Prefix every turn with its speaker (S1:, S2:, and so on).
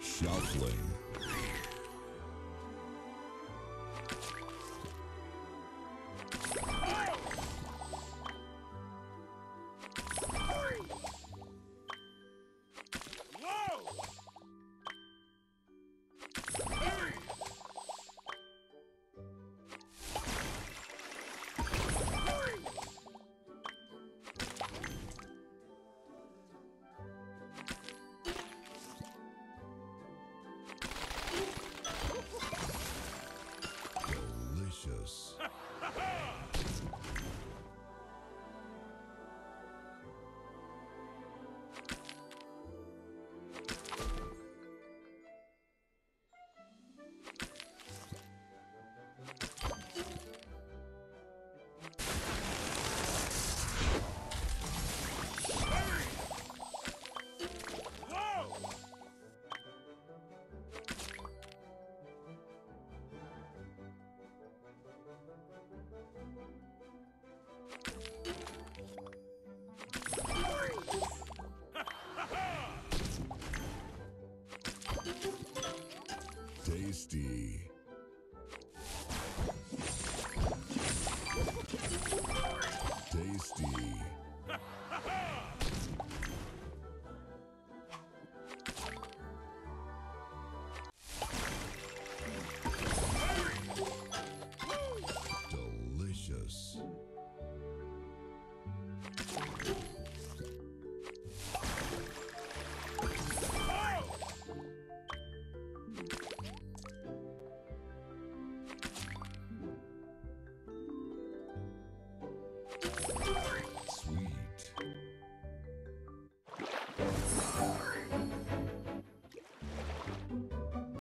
S1: Shuffling. Tasty. Tasty. Delicious.